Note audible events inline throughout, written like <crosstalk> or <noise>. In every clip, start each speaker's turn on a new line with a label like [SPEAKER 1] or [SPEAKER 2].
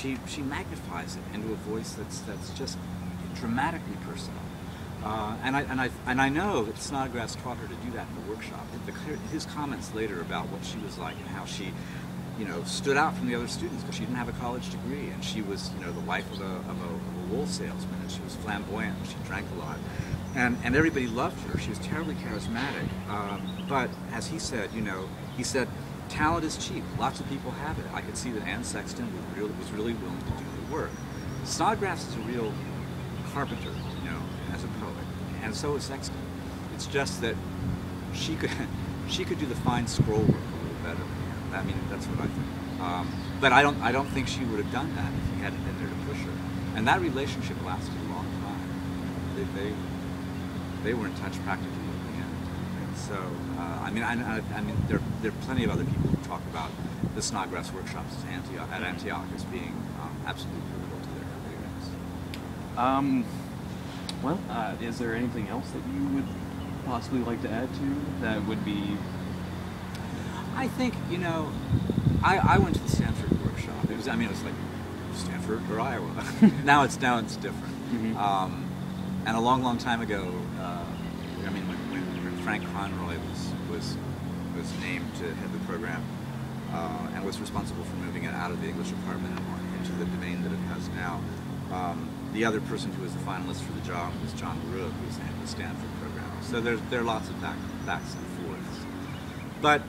[SPEAKER 1] she she magnifies it into a voice that's that's just dramatically personal. Uh, and I and I and I know that Snodgrass taught her to do that in the workshop. The, his comments later about what she was like and how she, you know, stood out from the other students because she didn't have a college degree and she was, you know, the wife of a, of a, of a wool salesman and she was flamboyant. She drank a lot, and and everybody loved her. She was terribly charismatic. Um, but as he said, you know, he said, talent is cheap. Lots of people have it. I could see that Anne Sexton was really, was really willing to do the work. Snodgrass is a real carpenter, you know, as a poet, and so is Sexton. It's just that she could <laughs> she could do the fine scroll work a little better. I mean, that's what I think. Um, but I don't I don't think she would have done that if he hadn't been there to push her. And that relationship lasted a long time. They they, they were in touch practically at the end. And so uh, I mean I, I, I, mean there there are plenty of other people who talk about the Snodgrass workshops at Antioch, at Antioch as being um, absolutely pivotal to their careers.
[SPEAKER 2] um, well, uh, is there anything else that you would possibly like to add to that would be?
[SPEAKER 1] I think you know, I, I went to the Stanford workshop. It was I mean it was like Stanford or Iowa. <laughs> <laughs> now it's now it's different. Mm-hmm. Um, and a long long time ago, uh, I mean when, when, when, Frank Conroy was was was named to head the program uh, and was responsible for moving it out of the English department and into the domain that it has now. Um, the other person who was the finalist for the job was John Rook, who was the head of the Stanford program. So there's, there are lots of back, backs and forths. But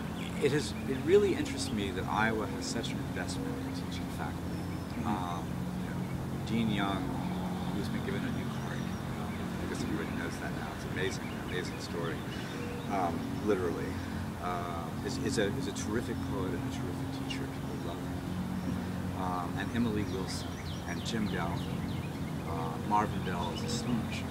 [SPEAKER 1] it, has, it really interests me that Iowa has such an investment in teaching faculty. Um, you know, Dean Young, who's been given a new card, I guess everybody knows that now. It's amazing, amazing story, um, literally. Uh, is, is, a, is a terrific poet and a terrific teacher. People love him. Um, and Emily Wilson and Jim Galvin uh, Marvin Bell is astonishing.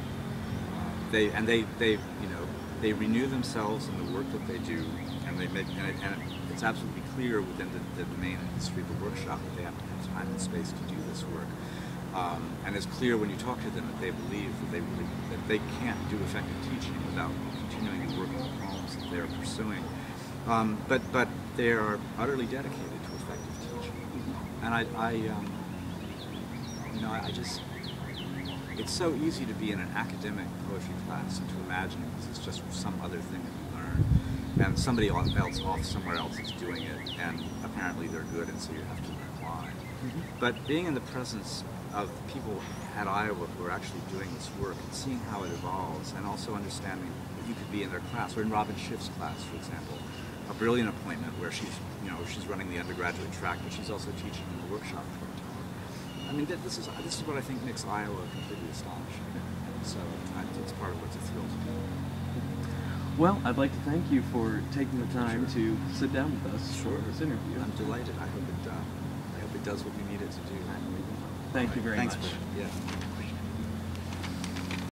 [SPEAKER 1] Uh, they and they they you know they renew themselves in the work that they do, and they make and, it, and it's absolutely clear within the, the and history of the workshop that they have to have time and space to do this work. Um, and it's clear when you talk to them that they believe that they really that they can't do effective teaching without continuing to work on the problems that they're pursuing. Um, but but they are utterly dedicated to effective teaching. And I, I um, you know, I, I just it's so easy to be in an academic poetry class and to imagine this is just some other thing that you learn, and somebody else off somewhere else is doing it, and apparently they're good, and so you have to learn why. Mm-hmm. But being in the presence of people at Iowa who are actually doing this work and seeing how it evolves, and also understanding that you could be in their class, or in Robyn Schiff's class, for example, a brilliant appointment where she's, you know, she's running the undergraduate track, but she's also teaching in the workshop for. a time. I mean, this is this is what I think makes Iowa completely astonishing. So it's part of what's a thrill to do.
[SPEAKER 2] Well, I'd like to thank you for taking the time sure. to sit down with us sure. for this interview.
[SPEAKER 1] I'm delighted. I hope it uh, I hope it does what you need it to do.
[SPEAKER 2] Thank you very
[SPEAKER 1] Thanks,
[SPEAKER 2] much.
[SPEAKER 1] Thanks, Yeah.